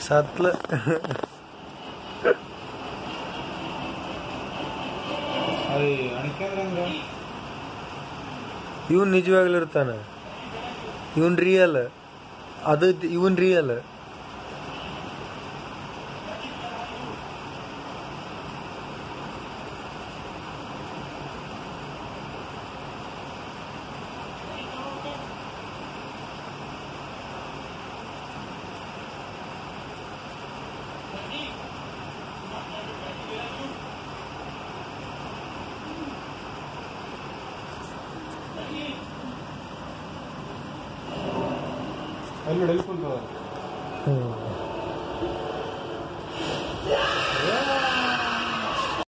ಸತ್ಲ. ಇವನ್ ನಿಜವಾಗ್ಲೂ ಇರ್ತಾನೆ. ಇವನ್ ರಿಯಲ್ ಅದು ಇವನ್ ರಿಯಲ್ ಅಲ್ಲಿ ನೋಡಿ ಎಲ್ಲಿ ಕುಂತದ ಹ್ಮ್